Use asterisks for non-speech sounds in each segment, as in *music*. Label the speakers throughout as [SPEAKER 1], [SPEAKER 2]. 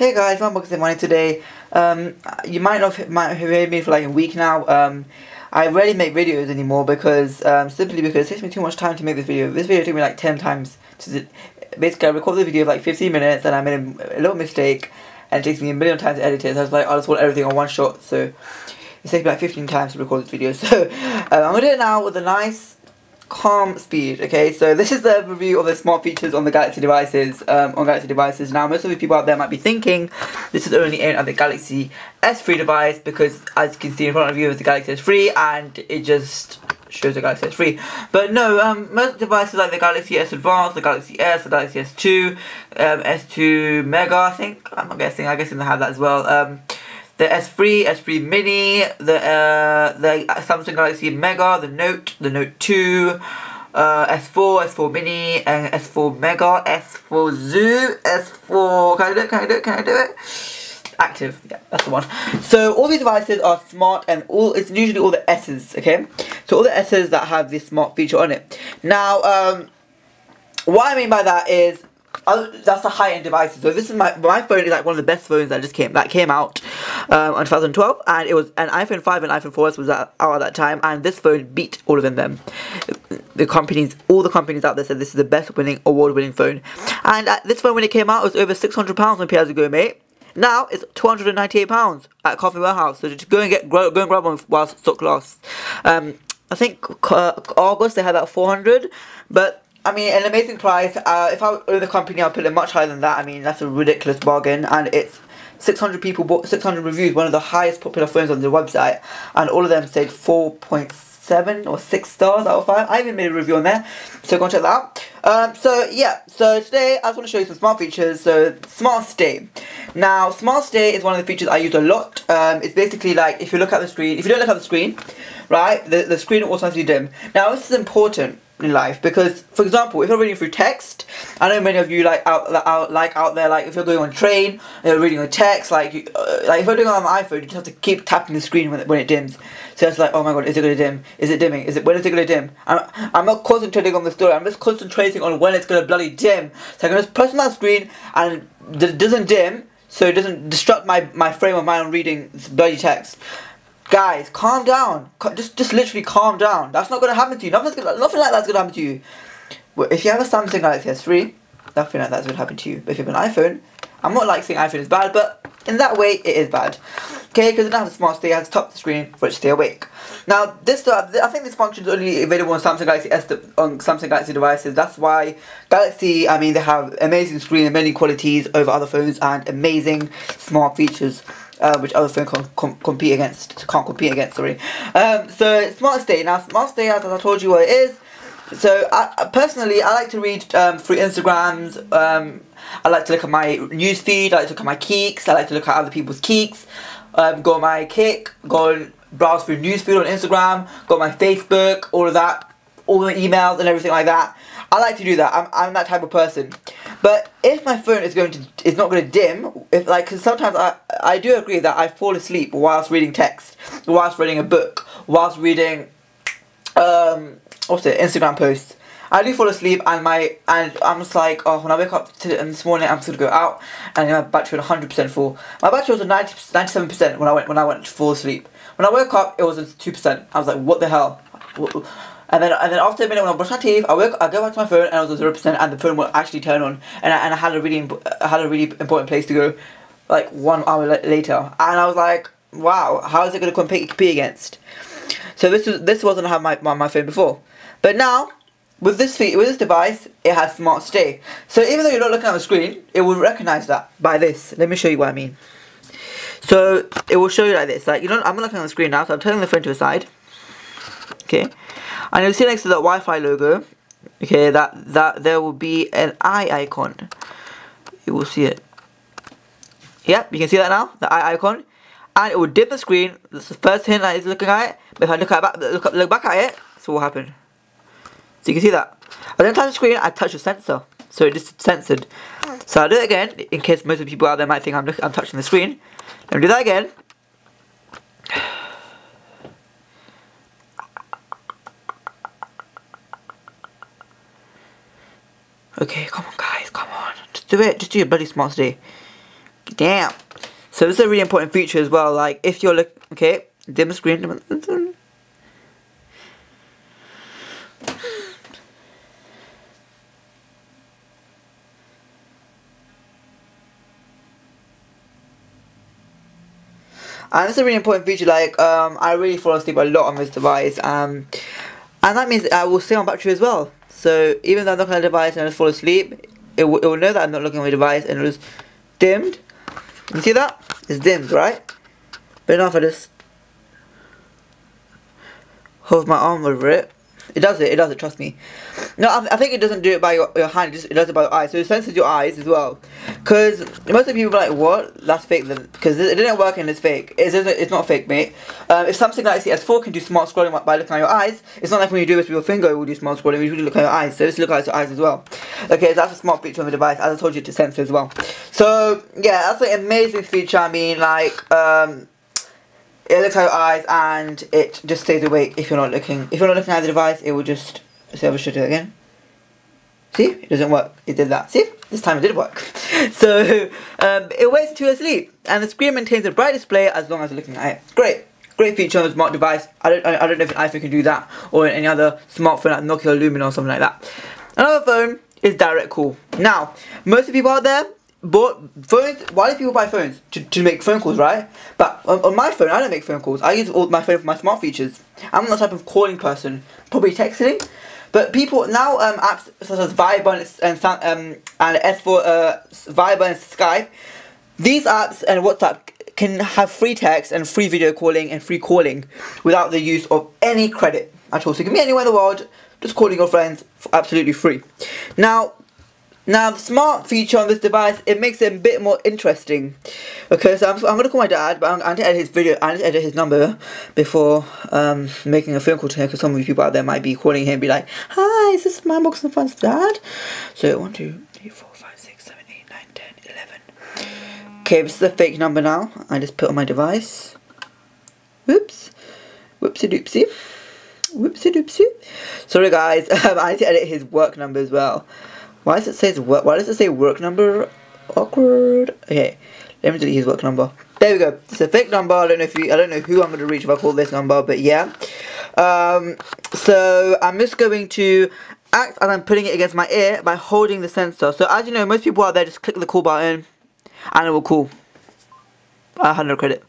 [SPEAKER 1] Hey guys, I'm Unboxing Money today. Um, you might not have, might have heard me for like a week now. Um, I rarely make videos anymore because um, simply because it takes me too much time to make this video. This video took me like 10 times. To, basically, I recorded the video for like 15 minutes and I made a, a, little mistake and it takes me a million times to edit it. So I was like, I just want everything on one shot. So it takes me like 15 times to record this video. *laughs* So um, I'm gonna do it now with a nice calm speed okay so this is the review of the smart features on the galaxy devices um, on galaxy devices now most of the people out there might be thinking this is only at the galaxy s3 device because as you can see in front of you is the galaxy s3 and it just shows the Galaxy S3. But no, um, most devices like the Galaxy S Advanced, the Galaxy S, the Galaxy S2, um, S2 Mega, I think. I'm not guessing. I guess they have that as well. Um, the S3, S3 Mini, the uh, the Samsung Galaxy Mega, the Note, the Note 2, uh, S4, S4 Mini, and S4 Mega, S4 Zoom, S4. Can I do it? Can I do it? Can I do it? Active, yeah, that's the one. So all these devices are smart, and all it's usually all the S's. Okay, so all the S's that have this smart feature on it. Now, um, what I mean by that is Oh, that's a high-end device. So this is my my phone is like one of the best phones that just came that came out um, in 2012, and it was an iPhone 5 and iPhone 4S was out at that time, and this phone beat all of them. The companies, all the companies out there said this is the best winning award-winning phone, and uh, this phone when it came out was over 600 pounds on Piazza Gourmet. Now it's 298 pounds at Carphone Warehouse. So just go and get go, go and grab one whilst stock lasts. Um, I think uh, August they had about 400, but I mean, an amazing price. Uh, if I own the company, I'll put it much higher than that. I mean, that's a ridiculous bargain, and it's 600 people bought 600 reviews, one of the highest popular phones on the website, and all of them said 4.7 or 6 stars out of 5. I even made a review on there, so go and check that out. Um, so yeah, so today I just want to show you some smart features. So Smart Stay. Now, Smart Stay is one of the features I use a lot. Um, it's basically like if you look at the screen, if you don't look at the screen, right, the the screen will automatically dim. Now this is important in life because for example if you're reading through text I know many of you like out, out like out there like if you're going on train you're reading a text like you, uh, like if you're doing it on an iPhone you just have to keep tapping the screen when it, when it dims so it's like oh my god is it gonna dim is it dimming is it when is it gonna dim I'm, I'm not concentrating on the story I'm just concentrating on when it's gonna bloody dim so I can just press on that screen and it doesn't dim so it doesn't disrupt my, my frame of mind on reading bloody text Guys, calm down. Just, just literally calm down. That's not gonna happen to you. Nothing's gonna, nothing like that's gonna happen to you. If you have a Samsung Galaxy S3, nothing like that's gonna happen to you. But if you have an iPhone, I'm not like saying iPhone is bad, but in that way, it is bad. Okay, because it doesn't have a smart stay, it has to top the screen for it to stay awake. Now, this uh, I think this function is only available on Samsung Galaxy S on Samsung Galaxy devices. That's why Galaxy, I mean, they have amazing screen and many qualities over other phones and amazing smart features uh, which other phone can com compete against, can't compete against, sorry. Um, so, Smart Stay. Now, Smart Stay, as I told you what it is, so I, personally, I like to read um, through Instagrams, um, I like to look at my news feed, I like to look at my Keeks, I like to look at other people's Keeks, um, go on my kick, go and browse through newsfeed on Instagram, got my Facebook, all of that, all the emails and everything like that. I like to do that. I'm, I'm that type of person. But if my phone is going to is not going to dim, if like cause sometimes I I do agree that I fall asleep whilst reading text, whilst reading a book, whilst reading um what's it Instagram posts. I do fall asleep and my and I'm just like oh when I wake up this morning I'm just gonna go out and my battery was 100% full. My battery was 90 97% when I went when I went to fall asleep. When I woke up it was 2%. I was like what the hell. And then, and then after a minute when I brush my teeth, I work, I go back to my phone and it was zero percent, and the phone will actually turn on, and I, and I had a really, I had a really important place to go, like one hour later, and I was like, wow, how is it going to compete, compete against? So this was this wasn't how my, my my phone before, but now with this feat, with this device, it has smart stay. So even though you're not looking at the screen, it will recognize that by this. Let me show you what I mean. So it will show you like this. Like you know, I'm not looking at the screen now, so I'm turning the phone to the side. Okay, and you'll see next to the Wi-Fi logo, okay, that, that there will be an eye icon. You will see it. Yep, you can see that now, the eye icon. And it will dip the screen. That's the first hint that is looking at it. But if I look, at back, look, look back at it, so what happened? So you can see that. I don't touch the screen, I touch the sensor. So it just censored. So I'll do it again, in case most of the people out there might think I'm, look, I'm touching the screen. Let me do that again. Okay, come on guys, come on. Just do it. Just do your bloody smart stay. Damn. So this is a really important feature as well. Like if you're look, okay, dim the screen. And it's a really important feature, like, um, I really fall asleep a lot on this device, um, and that means I will stay on battery as well. So, even though I'm looking at the device and I just fall asleep, it, will, it will know that I'm not looking at my device and it was dimmed. You see that? It's dimmed, right? But if I just hold my arm over it, it does it, it does it, trust me. No, I, I think it doesn't do it by your, your hand, it, just, it does it by your eyes. So it senses your eyes as well. Because most of people are like, what? That's fake. Because it didn't work and it's fake. It isn't, it's not fake, mate. Um, if something like the S4 can do smart scrolling by looking at your eyes, it's not like when you do this with your finger, it will do smart scrolling. You really look at your eyes. So just look at your eyes as well. Okay, so that's a smart feature on the device, as I told you to sense as well. So, yeah, that's an amazing feature. I mean, like, um, it looks at your eyes and it just stays awake if you're not looking. If you're not looking at the device, it will just. I should do it again. See, it doesn't work. It did that. See, this time it did work. *laughs* so um, it wakes to asleep, and the screen maintains a bright display as long as you're looking at it. Great. Great feature on a smart device. I don't, I don't know if an iPhone can do that or any other smartphone like Nokia Lumia or something like that. Another phone is Direct Call. Now, most of people out there bought phones. Why do people buy phones to, to make phone calls, right? But on, on, my phone, I don't make phone calls. I use all my phone for my smart features. I'm not the type of calling person. Probably texting. But people now um, apps such as Viber and um, and S4 uh, Viber and Skype, these apps and WhatsApp can have free text and free video calling and free calling without the use of any credit at all. So you can be anywhere in the world, just calling your friends absolutely free. Now, now, the smart feature on this device, it makes it a bit more interesting. Okay, so I'm, I'm going to call my dad, but I'm, I'm going to edit his video, I'm going to edit his number before um, making a phone call to him, because some of you people out there might be calling him and be like, Hi, is this MyUnboxingsAndFun's dad? So, 1, 2, 3, 4, 5, 6, 7, 8, 9, 10, 11. Okay, this is a fake number now. I just put on my device. Whoops. Whoopsie doopsie. Whoopsie doopsie. Sorry guys, *laughs* I need to edit his work number as well. Why does it say why does it say work number? Awkward. Okay, let me delete his work number. There we go. It's a fake number. I don't know if you, I don't know who I'm gonna reach if I call this number, but yeah. Um, so I'm just going to act as I'm putting it against my ear by holding the sensor. So as you know, most people out there just click the call button and it will call. I had no credit.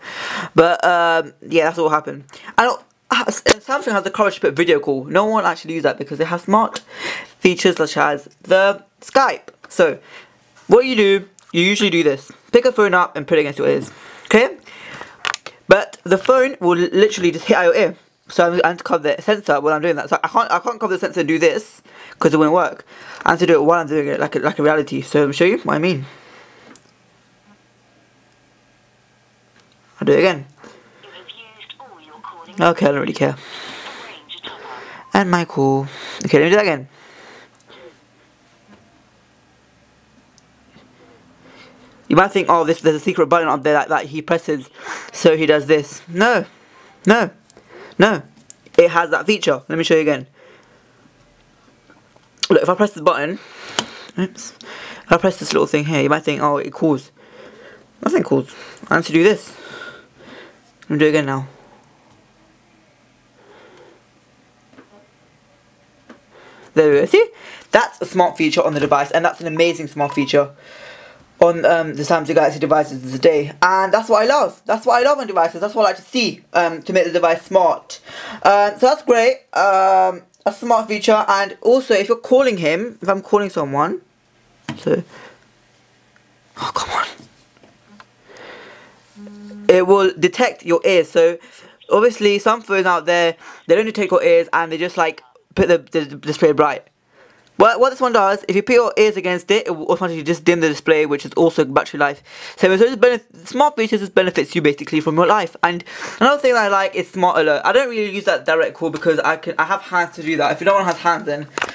[SPEAKER 1] But um, yeah, that's what happened. And Samsung has the courage to put video call. No one actually use that because they have smart features such as the Skype. So, what you do, you usually do this. Pick a phone up and put it against your ears. Okay? But the phone will literally just hit your ear. So I'm, going to cover the sensor while I'm doing that. So I can't I can't cover the sensor and do this because it won't work. I have to do it while I'm doing it like a, like a reality. So I'll show you what I mean. I'll do it again. Okay, I don't really care. And Michael. Okay, let me do that again. You might think, oh, this there's a secret button up there that, that he presses, so he does this. No, no, no. It has that feature. Let me show you again. Look, if I press the button, oops, if I press this little thing here, you might think, oh, it calls. Nothing calls. I have to do this. Let me do it again now. There we go. See? That's a smart feature on the device, and that's an amazing smart feature on um, the Samsung Galaxy devices today. And that's what I love. That's what I love on devices. That's what I like to see um, to make the device smart. Um, so that's great. Um, a smart feature. And also, if you're calling him, if I'm calling someone, so, oh, come on. It will detect your ears. So, obviously, some phones out there, they don't detect your ears and they just like put the, the display bright. Well, what this one does, if you put your ears against it, it will automatically just dim the display, which is also battery life. So, so smart features just benefits you basically from your life. And another thing I like is smart alert. I don't really use that direct call because I can I have hands to do that. If you don't want to have hands, then I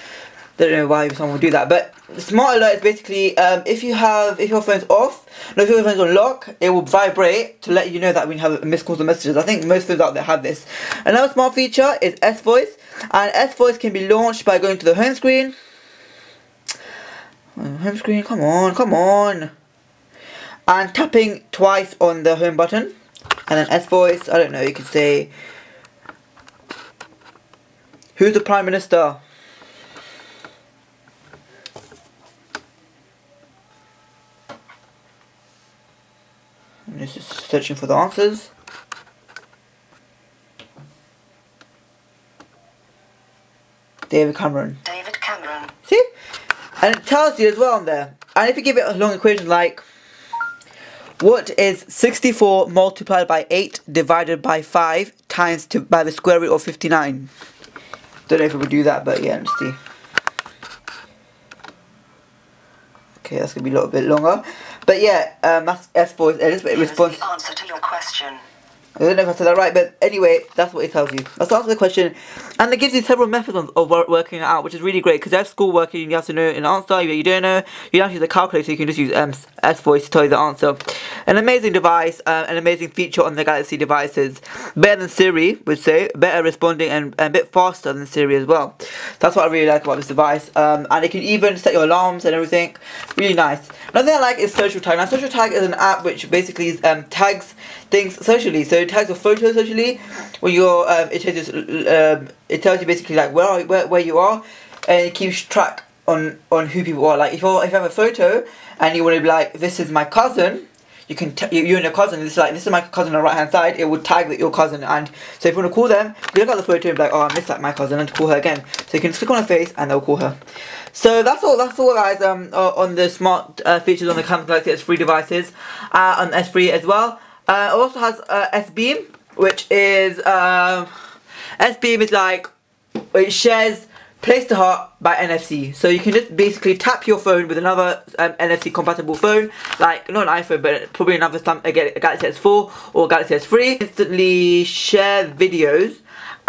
[SPEAKER 1] don't know why someone would do that. But smart alert is basically um, if you have if your phone's off, no, if your phone's on lock, it will vibrate to let you know that we have missed calls or messages. I think most phones out there have this. Another smart feature is S Voice, and S Voice can be launched by going to the home screen Uh, home screen, come on, come on. and tapping twice on the home button and then S voice, I don't know, you can say Who's the Prime Minister? I'm just searching for the answers. David Cameron. And it tells you as well on there. And if you give it a long equation like what is 64 multiplied by 8 divided by 5 times to by the square root of 59? Don't know if we would do that, but yeah, let's see. Okay, that's gonna be a little bit longer. But yeah, um, that's S voice. It is a response.
[SPEAKER 2] the answer to your question.
[SPEAKER 1] I don't know if I said that right, but anyway, that's what it tells you. That's the answer to the question. And it gives you several methods of working it out, which is really great, because there's school working, you have to know an answer, you don't know, you don't have to use a calculator, you can just use um, S-Voice to tell you the answer. An amazing device, uh, an amazing feature on the Galaxy devices. Better than Siri, would say, better responding and, and a bit faster than Siri as well. That's what I really like about this device. Um, and it can even set your alarms and everything. Really nice. Another thing I like is Social Tag. Now, Social Tag is an app which basically um, tags things socially. So it tags your photos socially. When you're, um, it tells you, um, it tells you basically like where, are, where where you are, and it keeps track on on who people are. Like if you if you have a photo and you want to be like, this is my cousin. You can you, you and your cousin. This is like this is my cousin on the right hand side. It would tag that your cousin, and so if you want to call them, you look at the photo and be like, oh, I miss like my cousin, and call her again. So you can click on her face and they'll call her. So that's all. That's all, guys. Um, on the smart uh, features on the Samsung Galaxy S3 devices, uh, on S3 as well. Uh, it also has uh, S-Beam, which is, uh, S-Beam is like, it shares place to heart by NFC. So you can just basically tap your phone with another um, NFC compatible phone, like not an iPhone, but probably another a Galaxy S4 or Galaxy S3. Instantly share videos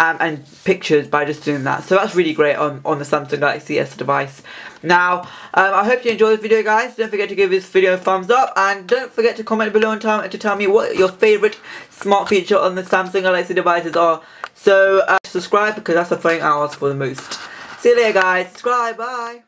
[SPEAKER 1] um, and pictures by just doing that. So that's really great on, on the Samsung Galaxy S device. Now, um, I hope you enjoyed this video guys. Don't forget to give this video a thumbs up and don't forget to comment below and tell, to tell me what your favourite smart feature on the Samsung Galaxy devices are. So uh, subscribe because that's the thing I ask for the most. See you later guys. Subscribe. Bye.